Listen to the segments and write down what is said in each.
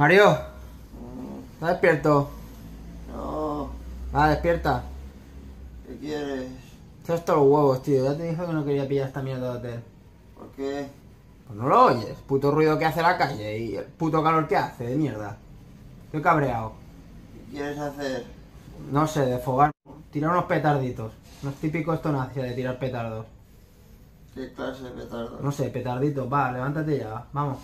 Mario, ¿estás despierto? No, Va, despierta. ¿qué quieres? Esto es todos los huevos, tío. Ya te dije que no quería pillar esta mierda de hotel. ¿Por qué? Pues no lo oyes. Puto ruido que hace la calle y el puto calor que hace, de mierda. Estoy cabreado. ¿Qué quieres hacer? No sé, de fogar. Tirar unos petarditos. No es típico esto nazi de tirar petardos. ¿Qué clase de petardo? No sé, petarditos. Va, levántate ya. Vamos.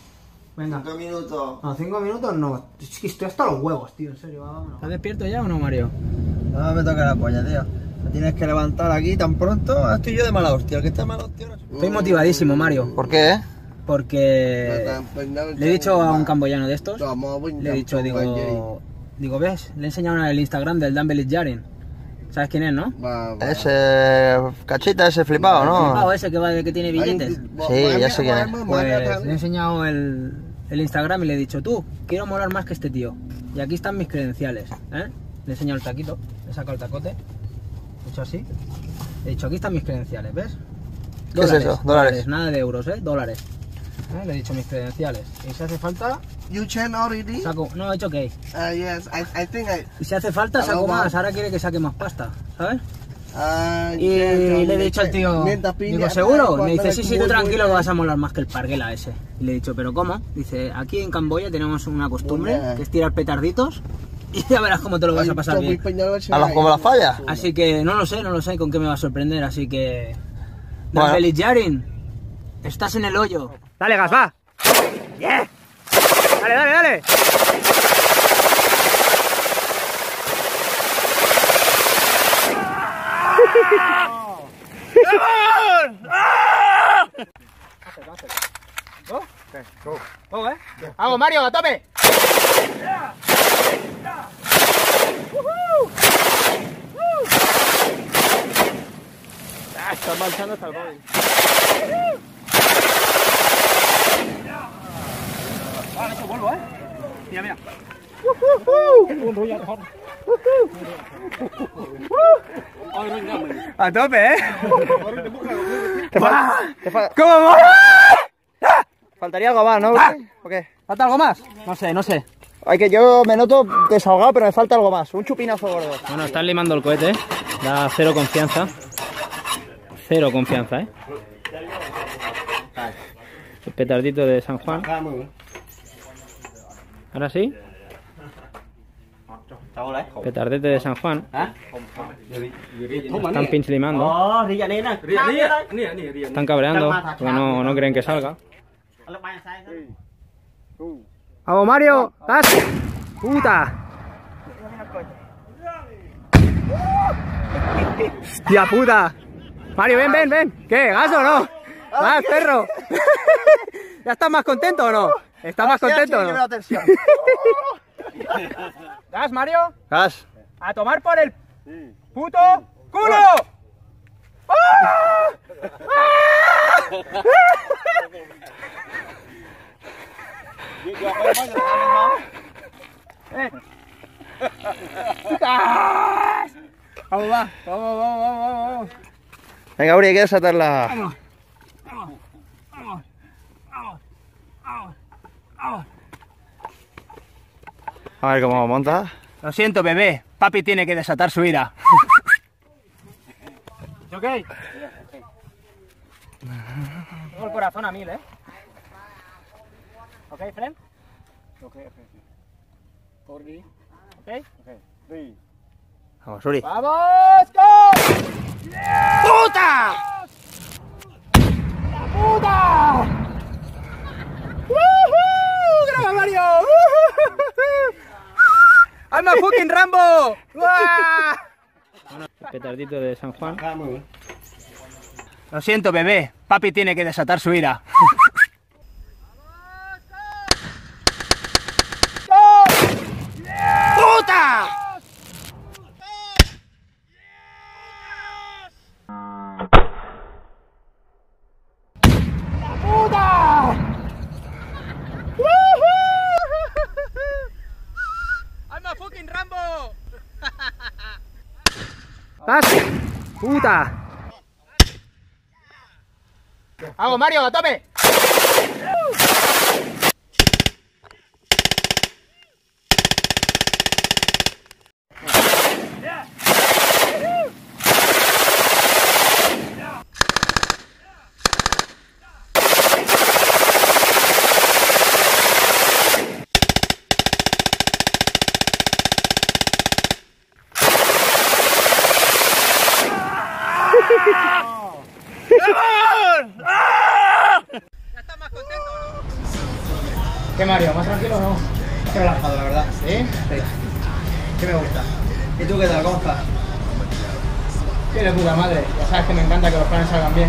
Venga. Cinco minutos. No, cinco minutos no. Es que estoy hasta los huevos, tío. En serio, vámonos. ¿Estás despierto ya o no, Mario? No me toca la polla, tío. Me tienes que levantar aquí tan pronto. Ah, Estoy yo de mala hostia. El que está de mala hostia Estoy motivadísimo, Mario. ¿Por qué? Porque le he dicho a un camboyano de estos. Le he dicho, digo, digo, ¿ves? Le he enseñado en el Instagram del Dumbbell Jarin. ¿Sabes quién es, no? Ese cachita, ese flipado, Ah, ese que, va, que tiene billetes. Sí, ya sé quién es. Pues le he enseñado el, el Instagram y le he dicho, tú, quiero molar más que este tío. Y aquí están mis credenciales. ¿eh? Le he enseñado el taquito, le he sacado el tacote. He hecho así. He dicho, aquí están mis credenciales, ¿ves? ¿Qué es eso? Dólares. Nada de euros, ¿eh? Dólares. ¿Eh? Le he dicho mis credenciales. Y si hace falta, You change already? saco... No, he hecho que Uh, yes, I, I think I. Y si hace falta, saco más. Ahora quiere que saque más pasta, ¿sabes? Y le he dicho al tío, digo, ¿seguro? Me dice, sí, sí, tú tranquilo que vas a molar más que el parguela ese. Y le he dicho, ¿pero cómo? Dice, aquí en Camboya tenemos una costumbre, que es tirar petarditos, y ya verás cómo te lo vas a pasar bien. ¿A los como las fallas? Así que no lo sé, no lo sé con qué me va a sorprender, así que... Bueno. Bueno. Jarin, estás en el hoyo. Dale, gas, va. Yeah. Dale, dale, dale. Go, eh. Vamos, Mario, a tope. Ah, estás marchando hasta el body. Vale, eso vuelvo, ¿eh? Mira, mira. A tope, ¿eh? ¿Cómo mola? Faltaría algo más, ¿no? ¿O qué? ¿Falta algo más? No sé, no sé. Hay que yo me noto desahogado, pero me falta algo más. Un chupinazo gordo. Bueno, están limando el cohete, ¿eh? Da cero confianza. Cero confianza, ¿eh? El petardito de San Juan. Ahora sí. Petardete de San Juan. Están pinch limando. Están cabreando porque no, no creen que salga. ¡Vamos, Mario! ¡Das! ¡Puta! ¡Hostia puta! Mario, ven, ven, ven. ¿Qué? ¿Gas o no? ¡Más, perro! ¿Ya estás más contento o no? ¿Estás más contento o no? ¿Gas, Mario? Gas. ¡A tomar por el puto culo! ¡Ah! ¡Eh! Vamos, va. Vamos, vamos, vamos, vamos. Venga, Uri, hay que desatar la... A ver cómo monta. Lo siento, bebé. Papi tiene que desatar su ira. ¿Ok? Tengo el corazón a mil, ¿eh? ¿Ok, friend? Ok, ok. ¿Ok? Vamos, Uri. ¡Vamos! ¡Go! ¡Puta! ¡Puta! ¡Woohoo! ¡Graba Mario! ¡Woohoo! ¡I'm a fucking Rambo! ¡Guau! el petardito de San Juan. Lo siento, bebé. Papi tiene que desatar su ira. ¡Puta! ¡Puta! ¡I'm a fucking Rambo! ¡Vas! ¡Puta! ¡Hago Mario, a tope! ¿Ya estás más contento o no? ¿Qué Mario? ¿Más tranquilo o no? Qué relajado, la verdad. ¿Sí? Sí. ¿Qué me gusta? ¿Y tú qué tal? ¿Cómo estás? Qué de puta madre. Ya sabes que me encanta que los planes salgan bien.